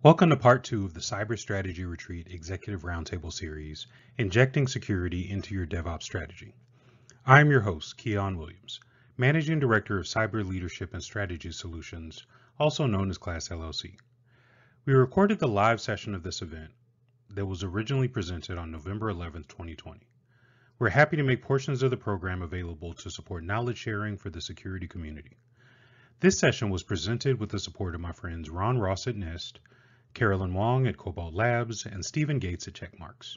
Welcome to part two of the Cyber Strategy Retreat Executive Roundtable Series, Injecting Security into Your DevOps Strategy. I am your host, Keyaan Williams, Managing Director of Cyber Leadership and Strategy Solutions, also known as Class LLC. We recorded the live session of this event that was originally presented on November 11, 2020. We're happy to make portions of the program available to support knowledge sharing for the security community. This session was presented with the support of my friends Ron Ross at NIST, Carolyn Wong at Cobalt Labs, and Stephen Gates at Checkmarx.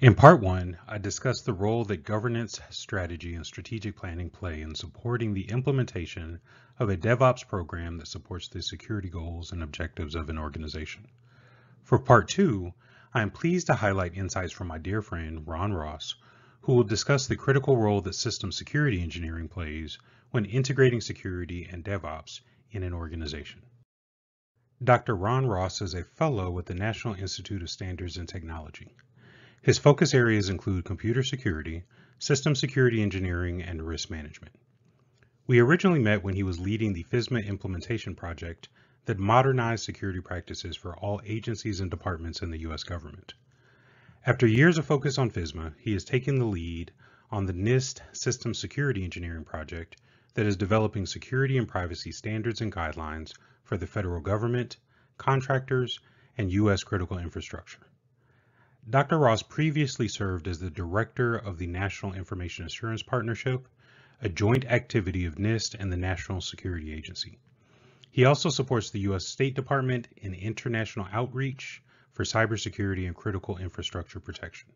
In part one, I discussed the role that governance, strategy, and strategic planning play in supporting the implementation of a DevOps program that supports the security goals and objectives of an organization. For part two, I am pleased to highlight insights from my dear friend, Ron Ross, who will discuss the critical role that system security engineering plays when integrating security and DevOps in an organization. Dr. Ron Ross is a fellow with the National Institute of Standards and Technology. His focus areas include computer security, system security engineering, and risk management. We originally met when he was leading the FISMA implementation project that modernized security practices for all agencies and departments in the U.S. government. After years of focus on FISMA, he has taken the lead on the NIST System Security Engineering project that is developing security and privacy standards and guidelines for the federal government, contractors, and U.S. critical infrastructure. Dr. Ross previously served as the director of the National Information Assurance Partnership, a joint activity of NIST and the National Security Agency. He also supports the U.S. State Department in international outreach for cybersecurity and critical infrastructure protection.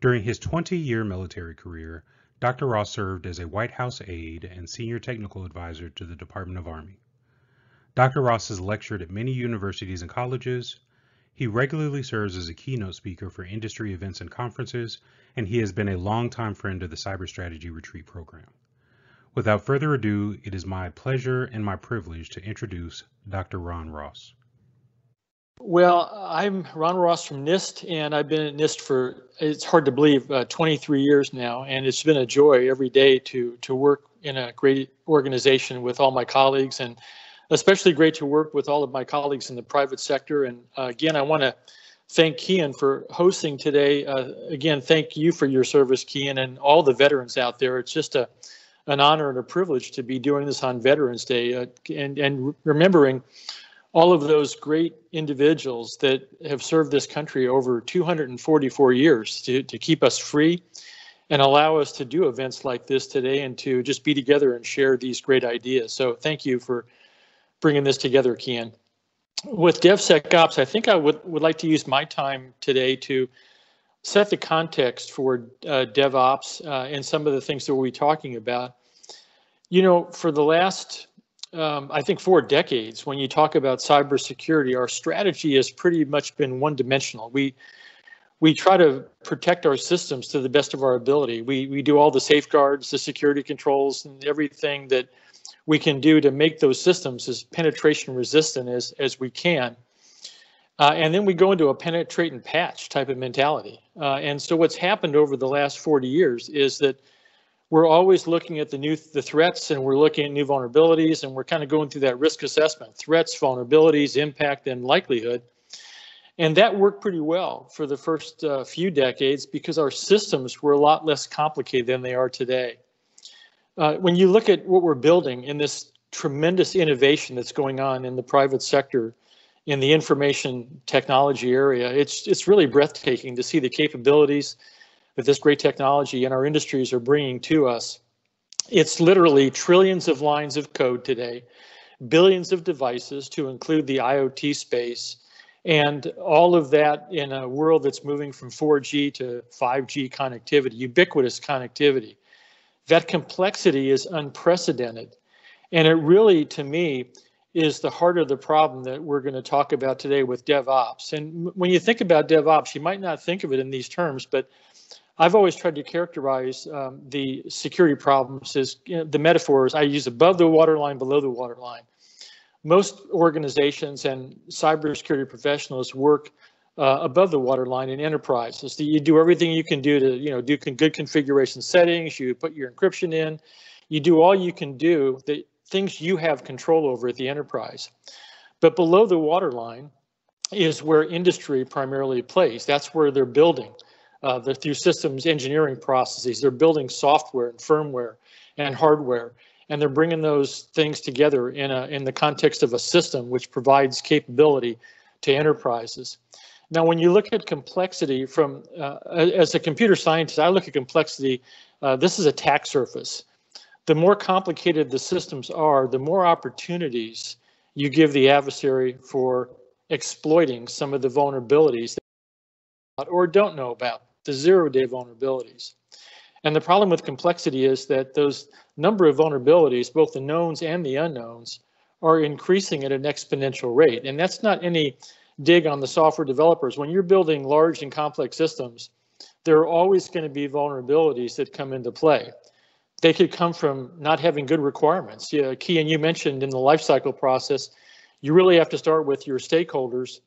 During his 20-year military career, Dr. Ross served as a White House aide and senior technical advisor to the Department of Army. Dr. Ross has lectured at many universities and colleges. He regularly serves as a keynote speaker for industry events and conferences, and he has been a longtime friend of the Cyber Strategy Retreat program. Without further ado, it is my pleasure and my privilege to introduce Dr. Ron Ross. Well, I'm Ron Ross from NIST, and I've been at NIST for, it's hard to believe, uh, 23 years now, and it's been a joy every day to, to work in a great organization with all my colleagues and especially great to work with all of my colleagues in the private sector. And uh, again, I want to thank Keyaan for hosting today. Uh, again, thank you for your service, Keyaan, and all the veterans out there. It's just a an honor and a privilege to be doing this on Veterans Day uh, and, and remembering all of those great individuals that have served this country over 244 years to, to keep us free and allow us to do events like this today and to just be together and share these great ideas. So thank you for bringing this together, Keyaan. With DevSecOps, I think I would, would like to use my time today to set the context for uh, DevOps uh, and some of the things that we'll be talking about. You know, for the last, um, I think, for decades, when you talk about cybersecurity, our strategy has pretty much been one-dimensional. We we try to protect our systems to the best of our ability. We we do all the safeguards, the security controls, and everything that we can do to make those systems as penetration resistant as, as we can. Uh, and then we go into a penetrate and patch type of mentality. Uh, and so what's happened over the last 40 years is that we're always looking at the new the threats and we're looking at new vulnerabilities and we're kind of going through that risk assessment, threats, vulnerabilities, impact, and likelihood. And that worked pretty well for the first uh, few decades because our systems were a lot less complicated than they are today. Uh, when you look at what we're building in this tremendous innovation that's going on in the private sector in the information technology area, it's it's really breathtaking to see the capabilities that this great technology and our industries are bringing to us. It's literally trillions of lines of code today, billions of devices to include the IoT space, and all of that in a world that's moving from 4G to 5G connectivity, ubiquitous connectivity that complexity is unprecedented. And it really, to me, is the heart of the problem that we're going to talk about today with DevOps. And when you think about DevOps, you might not think of it in these terms, but I've always tried to characterize um, the security problems as you know, the metaphors I use above the waterline, below the waterline. Most organizations and cybersecurity professionals work uh, above the waterline in enterprises. You do everything you can do to, you know, do good configuration settings. You put your encryption in. You do all you can do the things you have control over at the enterprise. But below the waterline, is where industry primarily plays. That's where they're building. Uh, they're through systems engineering processes. They're building software and firmware and hardware, and they're bringing those things together in a in the context of a system which provides capability to enterprises. Now, when you look at complexity from uh, as a computer scientist, I look at complexity. Uh, this is attack surface. The more complicated the systems are, the more opportunities you give the adversary for exploiting some of the vulnerabilities or don't know about, the zero day vulnerabilities. And the problem with complexity is that those number of vulnerabilities, both the knowns and the unknowns, are increasing at an exponential rate. And that's not any dig on the software developers. When you're building large and complex systems, there are always going to be vulnerabilities that come into play. They could come from not having good requirements. Yeah, and you mentioned in the lifecycle process, you really have to start with your stakeholders,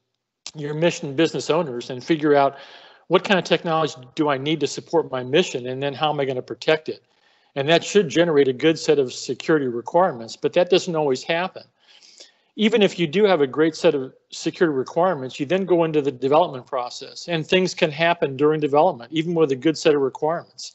your mission business owners, and figure out what kind of technology do I need to support my mission, and then how am I going to protect it? And that should generate a good set of security requirements, but that doesn't always happen. Even if you do have a great set of security requirements, you then go into the development process, and things can happen during development, even with a good set of requirements.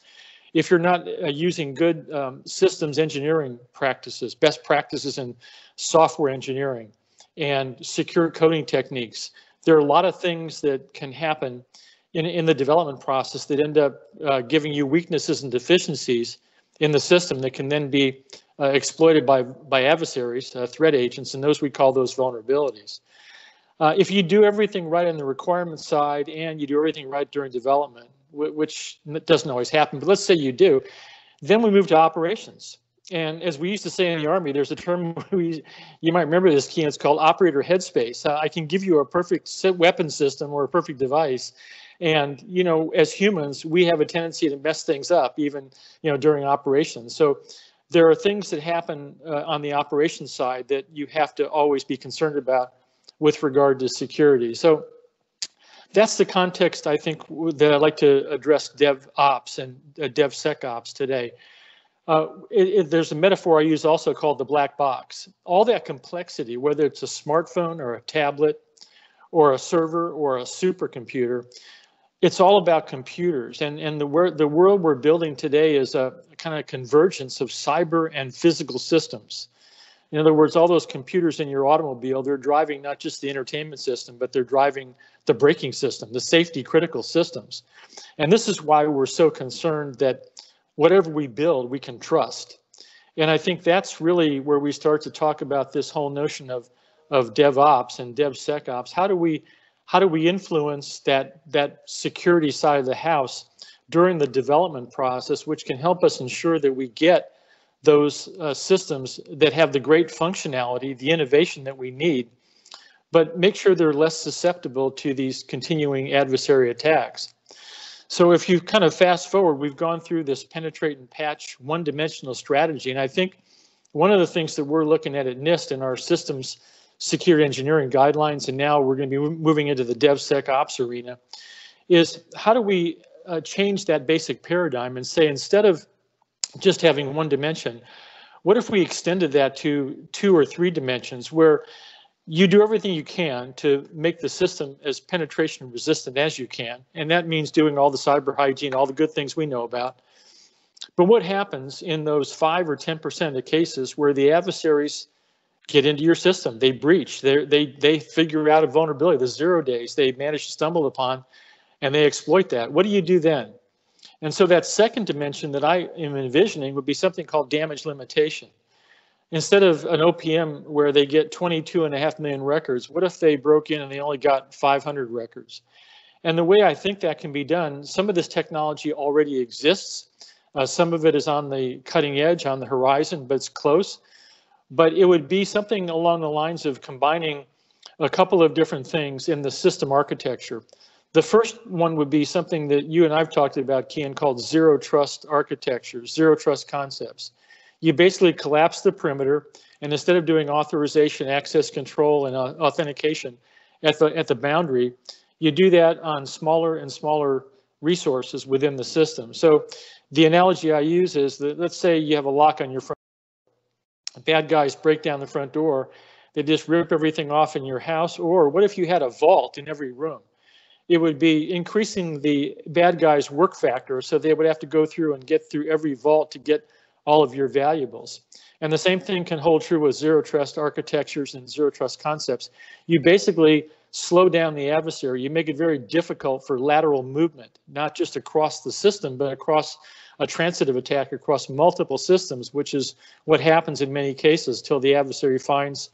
If you're not uh, using good um, systems engineering practices, best practices in software engineering, and secure coding techniques. There are a lot of things that can happen in, in the development process that end up uh, giving you weaknesses and deficiencies in the system that can then be uh, exploited by, by adversaries, uh, threat agents, and those we call those vulnerabilities. Uh, if you do everything right on the requirement side and you do everything right during development, which doesn't always happen, but let's say you do, then we move to operations. And as we used to say in the Army, there's a term we, you might remember this, Key, it's called operator headspace. Uh, I can give you a perfect weapon system or a perfect device. And, you know, as humans, we have a tendency to mess things up, even, you know, during operations. So there are things that happen uh, on the operations side that you have to always be concerned about with regard to security. So that's the context I think that I'd like to address DevOps and uh, DevSecOps today. Uh, it, it, there's a metaphor I use also called the black box. All that complexity, whether it's a smartphone or a tablet or a server or a supercomputer, it's all about computers. And, and the, the world we're building today is a kind of convergence of cyber and physical systems. In other words, all those computers in your automobile, they're driving not just the entertainment system, but they're driving the braking system, the safety critical systems. And this is why we're so concerned that whatever we build, we can trust. And I think that's really where we start to talk about this whole notion of, of DevOps and DevSecOps. How do we how do we influence that that security side of the house during the development process, which can help us ensure that we get those uh, systems that have the great functionality, the innovation that we need, but make sure they're less susceptible to these continuing adversary attacks. So if you kind of fast forward, we've gone through this penetrate and patch one-dimensional strategy, and I think one of the things that we're looking at at NIST in our systems security engineering guidelines, and now we're going to be moving into the DevSecOps arena, is how do we uh, change that basic paradigm and say instead of just having one dimension, what if we extended that to two or three dimensions where you do everything you can to make the system as penetration resistant as you can. And that means doing all the cyber hygiene, all the good things we know about. But what happens in those 5 or 10% of cases where the adversaries get into your system, they breach, they, they, they figure out a vulnerability, the zero days they manage to stumble upon, and they exploit that? What do you do then? And so that second dimension that I am envisioning would be something called damage limitation instead of an OPM where they get 22 and a half million records, what if they broke in and they only got 500 records? And the way I think that can be done, some of this technology already exists. Uh, some of it is on the cutting edge, on the horizon, but it's close. But it would be something along the lines of combining a couple of different things in the system architecture. The first one would be something that you and I've talked about, Keyaan, called zero trust architecture, zero trust concepts you basically collapse the perimeter, and instead of doing authorization, access control, and uh, authentication at the at the boundary, you do that on smaller and smaller resources within the system. So the analogy I use is that let's say you have a lock on your front. Bad guys break down the front door. they just rip everything off in your house? Or what if you had a vault in every room? It would be increasing the bad guys' work factor, so they would have to go through and get through every vault to get all of your valuables. And the same thing can hold true with zero trust architectures and zero trust concepts. You basically slow down the adversary. You make it very difficult for lateral movement, not just across the system, but across a transitive attack across multiple systems, which is what happens in many cases till the adversary finds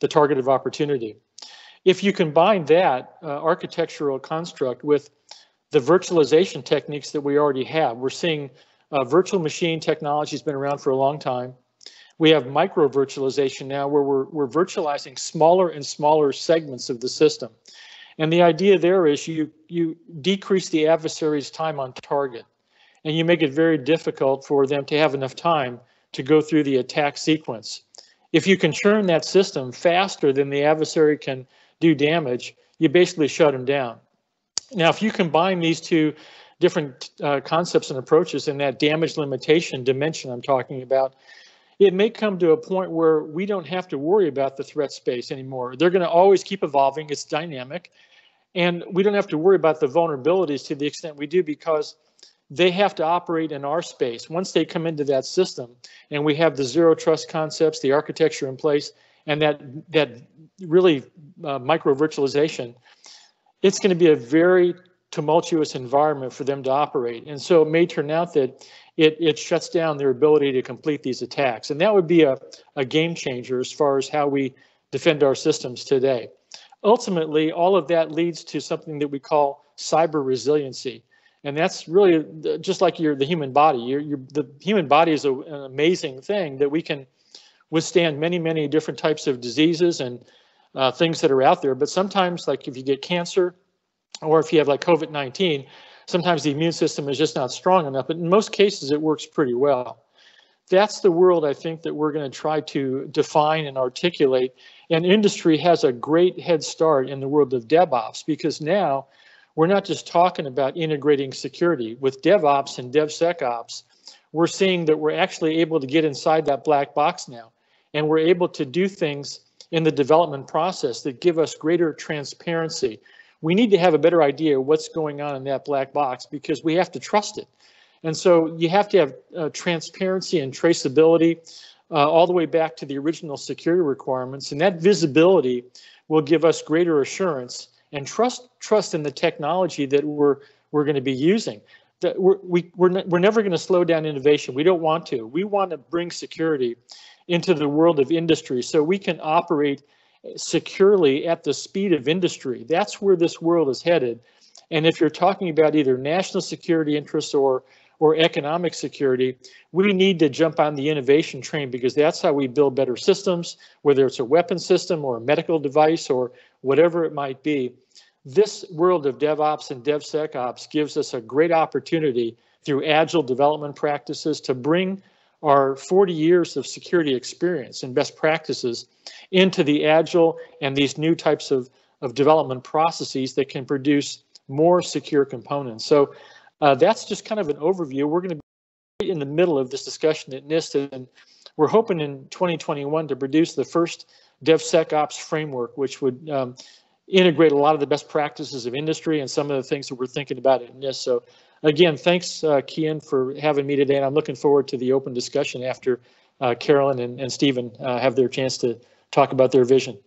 the target of opportunity. If you combine that uh, architectural construct with the virtualization techniques that we already have, we're seeing uh, virtual machine technology has been around for a long time. We have micro virtualization now where we're, we're virtualizing smaller and smaller segments of the system. And the idea there is you, you decrease the adversary's time on target and you make it very difficult for them to have enough time to go through the attack sequence. If you can churn that system faster than the adversary can do damage, you basically shut them down. Now, if you combine these two different uh, concepts and approaches in that damage limitation dimension I'm talking about, it may come to a point where we don't have to worry about the threat space anymore. They're going to always keep evolving. It's dynamic. And we don't have to worry about the vulnerabilities to the extent we do because they have to operate in our space. Once they come into that system and we have the zero trust concepts, the architecture in place, and that, that really uh, micro virtualization, it's going to be a very tumultuous environment for them to operate. And so it may turn out that it, it shuts down their ability to complete these attacks. And that would be a, a game changer as far as how we defend our systems today. Ultimately, all of that leads to something that we call cyber resiliency. And that's really just like you're the human body. You're, you're, the human body is a, an amazing thing that we can withstand many, many different types of diseases and uh, things that are out there. But sometimes, like if you get cancer, or if you have like COVID-19, sometimes the immune system is just not strong enough. But in most cases, it works pretty well. That's the world I think that we're going to try to define and articulate. And industry has a great head start in the world of DevOps because now we're not just talking about integrating security. With DevOps and DevSecOps, we're seeing that we're actually able to get inside that black box now. And we're able to do things in the development process that give us greater transparency. We need to have a better idea of what's going on in that black box because we have to trust it. And so you have to have uh, transparency and traceability uh, all the way back to the original security requirements. And that visibility will give us greater assurance and trust trust in the technology that we're we're going to be using. That we're we, we're, ne we're never going to slow down innovation. We don't want to. We want to bring security into the world of industry so we can operate securely at the speed of industry. That's where this world is headed. And if you're talking about either national security interests or or economic security, we need to jump on the innovation train because that's how we build better systems, whether it's a weapon system or a medical device or whatever it might be. This world of DevOps and DevSecOps gives us a great opportunity through agile development practices to bring our 40 years of security experience and best practices into the agile and these new types of, of development processes that can produce more secure components. So uh, that's just kind of an overview. We're going to be in the middle of this discussion at NIST, and we're hoping in 2021 to produce the first DevSecOps framework, which would um, integrate a lot of the best practices of industry and some of the things that we're thinking about at NIST. So again, thanks, uh, Keyaan, for having me today, and I'm looking forward to the open discussion after uh, Carolyn and, and Stephen uh, have their chance to talk about their vision.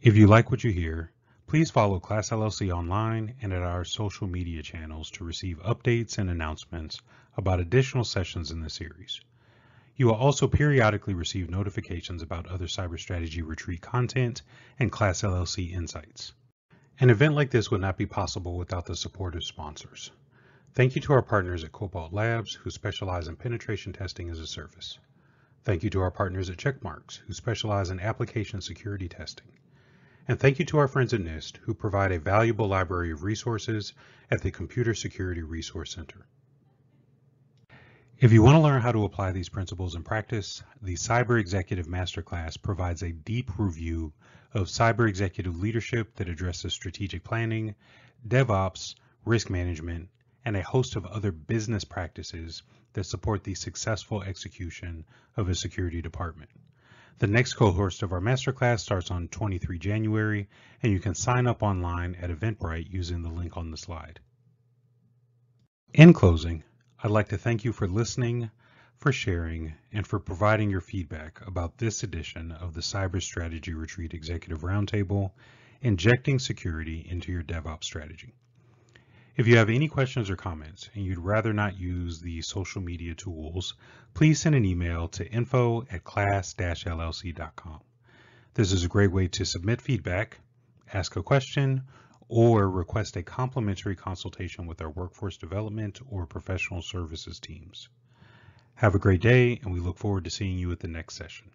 If you like what you hear, Please follow Class LLC online and at our social media channels to receive updates and announcements about additional sessions in the series. You will also periodically receive notifications about other cyber strategy retreat content and Class LLC insights. An event like this would not be possible without the support of sponsors. Thank you to our partners at Cobalt Labs, who specialize in penetration testing as a service. Thank you to our partners at Checkmarx, who specialize in application security testing. And thank you to our friends at NIST who provide a valuable library of resources at the Computer Security Resource Center. If you want to learn how to apply these principles in practice, the Cyber Executive Masterclass provides a deep review of cyber executive leadership that addresses strategic planning, DevOps, risk management, and a host of other business practices that support the successful execution of a security department. The next cohort of our masterclass starts on 23 January, and you can sign up online at Eventbrite using the link on the slide. In closing, I'd like to thank you for listening, for sharing, and for providing your feedback about this edition of the Cyber Strategy Retreat Executive Roundtable, Injecting Security into Your DevOps Strategy. If you have any questions or comments and you'd rather not use the social media tools, please send an email to info at class-llc.com. This is a great way to submit feedback, ask a question, or request a complimentary consultation with our workforce development or professional services teams. Have a great day, and we look forward to seeing you at the next session.